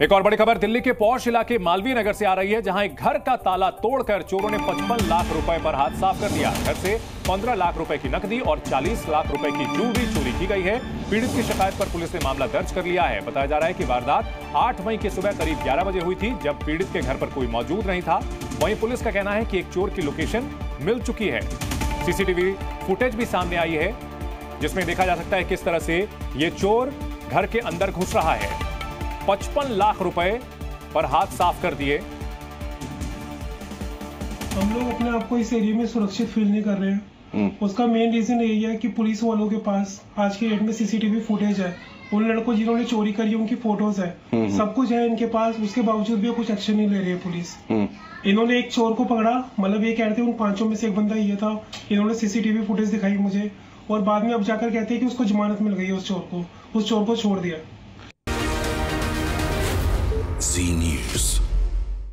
एक और बड़ी खबर, दिल्ली के पौष इलाके मालवीय नगर से आ रही है, जहाँ एक घर का ताला तोड़कर चोरों ने 55 लाख रुपए पर हाथ साफ़ कर दिया। घर से 15 लाख रुपए की नकदी और 40 लाख रुपए की ज्वेलरी चोरी की गई है। पीड़ित की शिकायत पर पुलिस ने मामला दर्ज कर लिया है। बताया जा रहा है कि वारदात 8 मई की सुबह करीब 11 बजे हुई थी, जब पीड़ित के घर पर कोई मौजूद नहीं था। वहीं पुलिस का कहना है कि एक चोर की लोकेशन मिल चुकी है। सीसीटीवी फुटेज भी सामने आई है, जिसमें देखा जा सकता है किस तरह से ये चोर घर के अंदर घुस रहा है। पचपन लाख रुपए पर हाथ साफ़ कर दिए। हम लोग अपने आप को इस एरिया में सुरक्षित फील नहीं कर रहे हैं। उसका मेन रीजन यही है कि पुलिस वालों के पास आज के डेट में सीसीटीवी फुटेज है। उन लड़कों जिन्होंने चोरी करी है उनकी फ़ोटोज़ है। सब कुछ है इनके पास उसके बावजूद भी कुछ एक्शन नहीं ले रही है पुलिस इन्होंने एक चोर को पकड़ा मतलब ये कह रहे थे उन पाँचों में से एक बंदा ये था इन्होंने सीसीटीवी फुटेज दिखाई मुझे। और बाद में अब जाकर कहते हैं कि उसको जमानत मिल गई है उस चोर को उस चोर को छोड़ दिया। News.